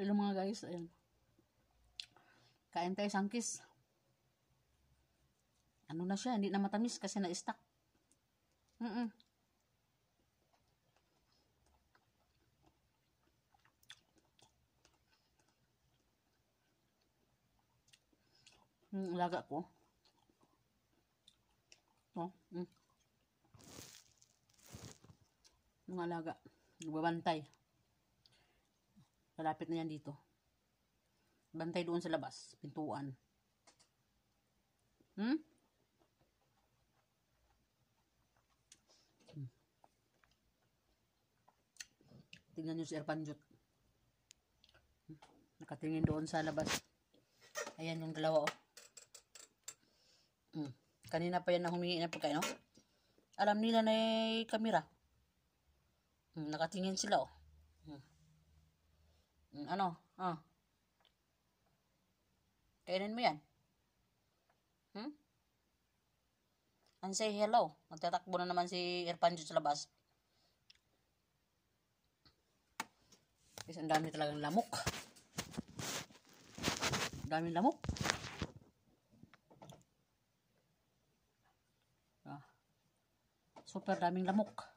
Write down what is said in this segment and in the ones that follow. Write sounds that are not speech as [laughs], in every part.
Hello mga guys, ayan. Kain tayo sangkis. Ano na siya, hindi na matamis kasi na-stuck. Mm -mm. Yung alaga ko. Oh, mm. Yung alaga. Nagbabantay. Malapit na yan dito. Bantay doon sa labas. Pintuan. Hmm? hmm. Tingnan nyo si Erpanjot. Hmm. Nakatingin doon sa labas. Ayan yung dalawa oh. Hmm. Kanina pa yan na humingi ng pagkain, no? Alam nila na yung kamera. Hmm, nakatingin sila, oh. Hmm, ano? Ah. Kainin mo yan. Hmm? And say hello. Magtatakbo na naman si Irpanjo sa labas. Kasi ang dami talagang lamok. Ang daming lamok. Ah. Super daming lamok.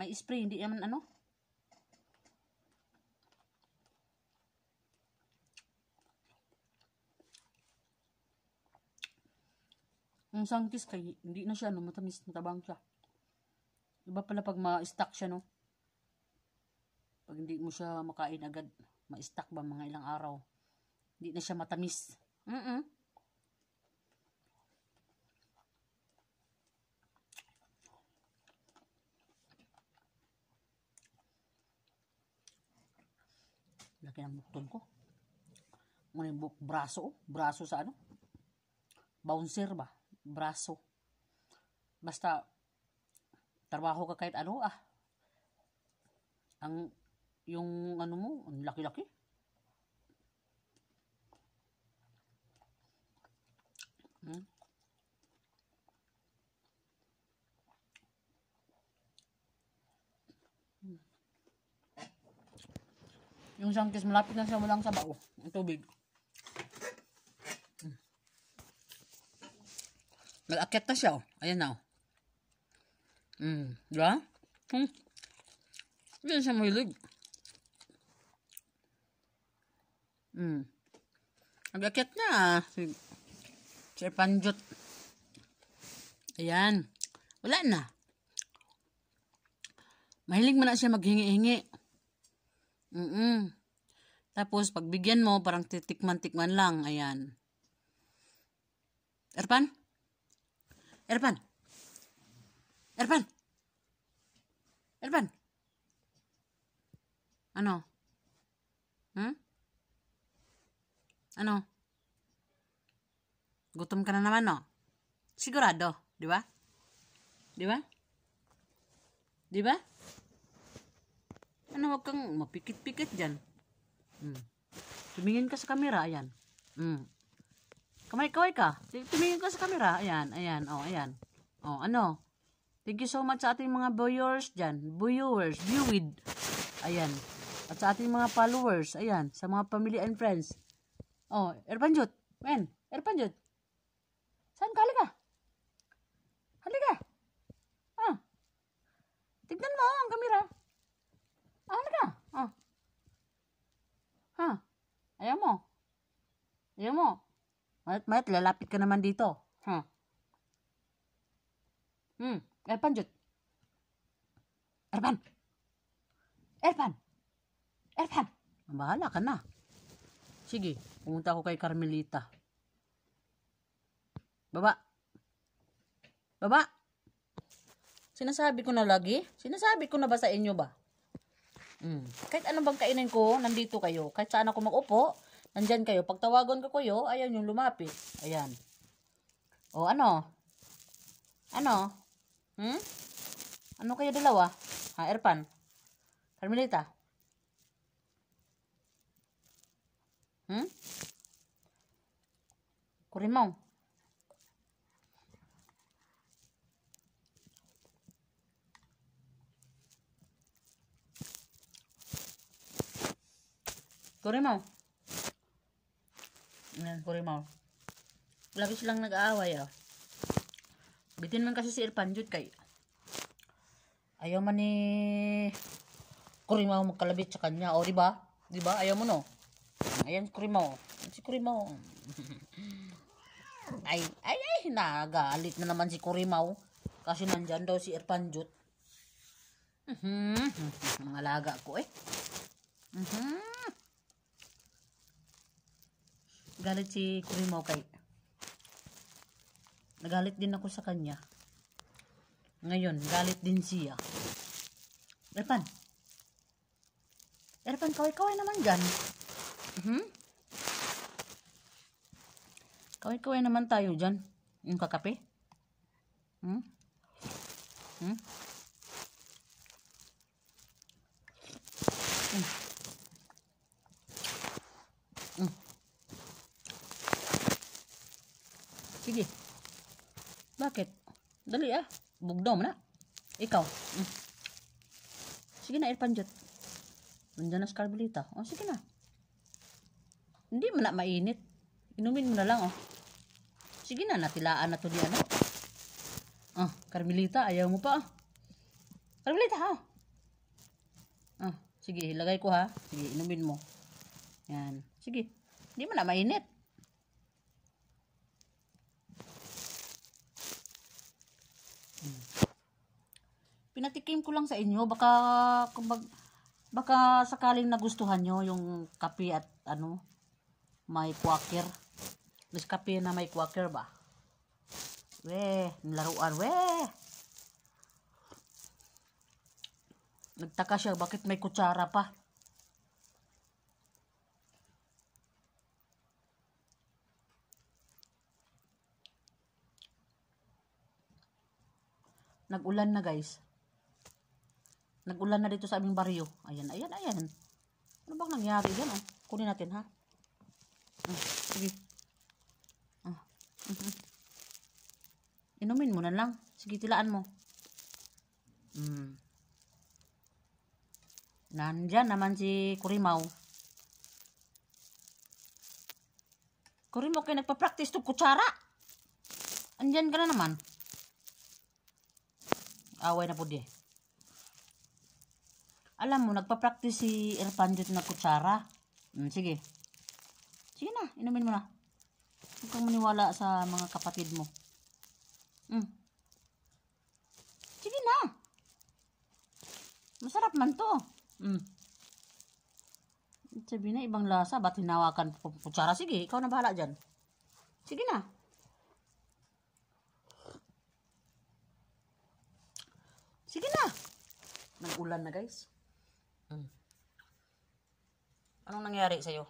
May spray, hindi naman ano. Yung sangkis kay hindi na siya no, matamis, matabang siya. Iba pala pag ma-stack siya no. Pag hindi mo siya makain agad, ma-stack ba mga ilang araw. Hindi na siya matamis. Mm, Laki ng buktod ko. Ngunit buk braso, braso sa ano? Bouncer ba? Braso. Basta trabaho ka kahit ano ah. Ang yung ano mo, ang laki-laki. Yung sangkis, malapit na siya walang sabaw. Ang tubig. Hmm. Na siya, oh. Ayan na, oh. Hmm. Diba? Hmm. Diyan siya mahilig. Hmm. Nag-akyat na, ah. Si Sir Panjot. Ayan. Wala na. Mahilig mo na siya maghingi-hingi. Mm-mm. Tapos, pagbigyan mo, parang titikman-tikman lang. Ayan. Erpan? Erpan? Erpan? Erpan? Ano? Hmm? Ano? Gutom ka na naman, no? Sigurado, di ba? Di ba? Di ba? Ano, wag kang mapikit-pikit dyan. Hmm. Tumingin ka sa camera, ayan. Hmm. Kamay-kaway ka. Tumingin ka sa camera, ayan, ayan, oh, ayan. Oh, ano? Thank you so much sa ating mga viewers dyan. Viewers, viewed. Ayan. At sa ating mga followers, ayan, sa mga family and friends. Oh, Erpanjut, men, Erpanjut. Saan ka? Halika. Halika. Ah. Tignan mo ang kamera. Ah, halika. Ah. Ha? Ayaw mo. Ayaw mo. Mayat-mayat, lalapit ka naman dito. Ha? Hmm. Erpan, Jut. Erpan. Erpan. Erpan. Bahala ka na. Sige, pumunta ako kay Carmelita. Baba. Baba. Sinasabi ko na lagi? Sinasabi ko na ba sa inyo ba? Mm. Kahit anong bang kainin ko, nandito kayo. Kahit saan ako mag-upo, nandyan kayo. Pag tawagan ko kayo, ayan yung lumapit. Ayan. O ano? Ano? Hmm? Ano kayo dalawa? Ha, Erpan? Carmelita? Hmm? Kurimong? Kurimaw. Ayan, kurimaw. Lagi silang nag-aaway, ah. Bitin man kasi si Irfan Jud kay ayaw man ni Kurimaw magkalabit sa kanya. O, di ba? Di ba? Ayaw mo, no? Ayan, si Kurimaw. Si [laughs] Kurimaw. ay, ay, ay, nagalit na naman si Kurimaw. Kasi nandyan daw si Irfan Jud. Mhm. [laughs] Mga alaga ko eh. Mhm. Galit si Kurimaw kay. Nagalit din ako sa kanya. Ngayon, galit din siya. Erpan. Erpan, kaway-kaway naman dyan. Mhm. Kaway-kaway naman tayo dyan. Yung kakape. Hmm? Hmm? Sige. Bakit? Dali ah. Bugdaw mo na. Ikaw. Mm. Sige na, Irpanjot. Nandiyan na Carmelita. O, sige na. Hindi mo na mainit. Inumin mo na lang, oh. Sige na, natilaan na to di ano. Ah, Carmelita, ayaw mo pa. ah. Carmelita, ha? Ah, sige, ilagay ko ha. Sige, inumin mo. Yan. Sige. Hindi mo na mainit. Pinatikim ko lang sa inyo. Baka, baka, baka sakaling nagustuhan nyo yung kape at ano, may quaker. Mas kape na may quaker ba? Weh, nilaruan, weh. Nagtaka siya, bakit may kutsara pa? Nag-ulan na guys. Nag-ulan na dito sa aming baryo. Ayan, ayan, ayan. Ano bang nangyari dyan? Oh? Kunin natin ha. Ah, sige. Ah. mhm. Inumin mo na lang. Sige, tilaan mo. Mm. Nandyan naman si Kurimaw. Kurimaw kayo nagpa-practice to kutsara. Andyan ka na naman. Away na po di. Alam mo, nagpa-practice si Irfanjot na kutsara. Mm, sige. Sige na, inumin mo na. Huwag kang maniwala sa mga kapatid mo. Mm. Sige na. Masarap man to. Mm. Sabi na, ibang lasa. Ba't hinawakan kutsara? Sige, ikaw na bahala dyan. Sige na. Sige na. Nag-ulan na, guys. Mm. Anong nangyari sa'yo?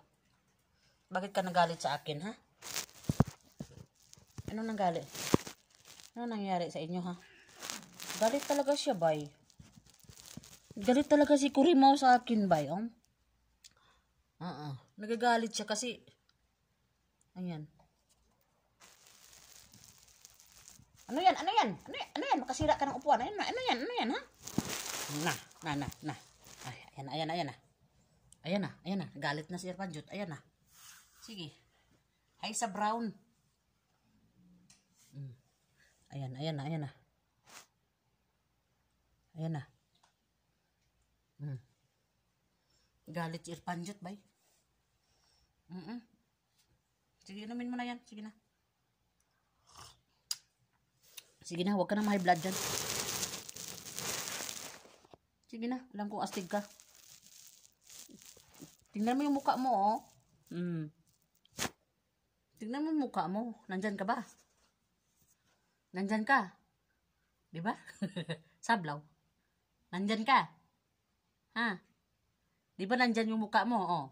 Bakit ka nagalit sa akin, ha? Anong nanggalit? Ano nangyari sa inyo, ha? Galit talaga siya, bay. Galit talaga si Kurimaw sa akin, bay, oh. Oo. Nagagalit siya kasi... Ayan. Ano yan? Ano yan? Ano yan? Ano yan? Makasira ka ng upuan. Ano, ano yan? Ano yan, ha? Na, na, na. Ay, ayan ayan ayan na. Ayan na, ayan na. Galit na si Irfanjut. Ayan na. Sige. Ay, sa brown. Mm. Ayan, ayan na, ayan na. Ayan na. Mm. Galit si Irfanjut, bay. Mm -mm. Sige, inumin mo na yan. Sige na. Sige na, huwag ka na may blood dyan. Sige na, alam kong astig ka. Tingnan mo yung mukha mo, oh. Mm. Tingnan mo yung mukha mo. Nandyan ka ba? Nandyan ka? Di ba? [laughs] Sablaw. Nandyan ka? Ha? Di ba nandyan yung mukha mo? Oh.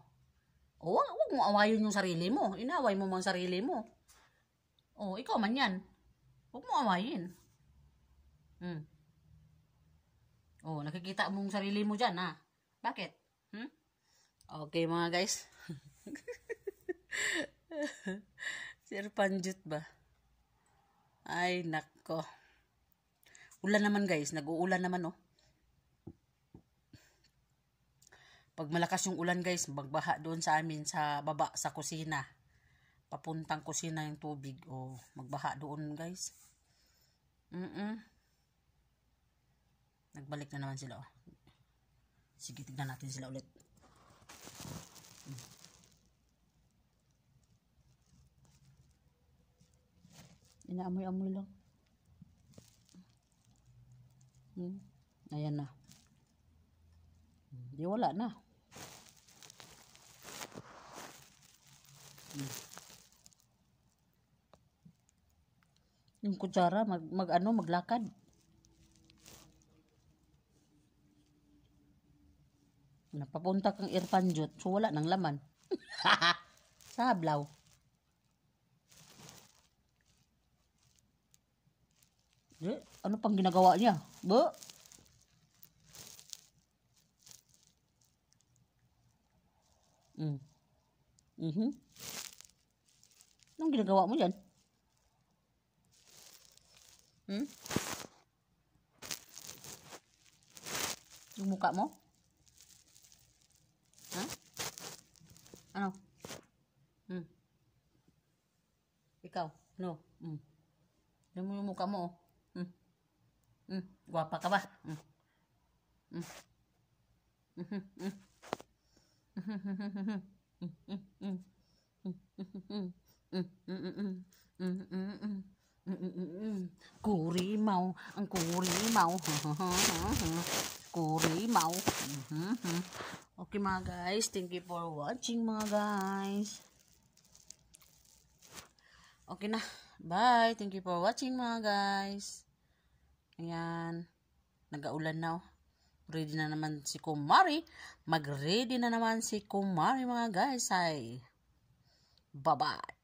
O, wag, wag mo awayin yung sarili mo. Inaway mo mo ang sarili mo. Oh, ikaw man yan. Huwag mo awayin. Hmm. Oh, nakikita mong sarili mo dyan, ha? Bakit? Hmm? Okay, mga guys. [laughs] Sir Panjut ba? Ay, nako. Ulan naman, guys. Nag-uulan naman, oh. Pag malakas yung ulan guys, magbaha doon sa amin sa baba sa kusina. Papuntang kusina yung tubig. O, magbaha doon guys. Mm-mm. Nagbalik na naman sila. Oh. Sige, tignan natin sila ulit. Hmm. Inaamoy-amoy lang. Hmm. Ayan na. Di wala na. Hmm. Yung kutsara, mag, mag ano, maglakad. Napapunta kang irpanjot, so wala nang laman. [laughs] Sablaw. Di, ano pang ginagawa niya? Bo? Mm. Mhm. Anong ginagawa mo dyan? Hmm? Yung mukha mo? Ha? Ano? Hmm. Ikaw? No. Hmm. Yung mo yung mukha mo, oh. Hmm. Hmm. Gwapa ka ba? Hmm. Hmm. Mhm. Hmm. Kurimaw, ang kurimaw. kurimaw. Okay mga guys, thank you for watching mga guys. Okay na. Bye. Thank you for watching mga guys. Ayan. Nagaulan na oh. Ready na naman si Kumari. Mag-ready na naman si Kumari mga guys. Bye-bye.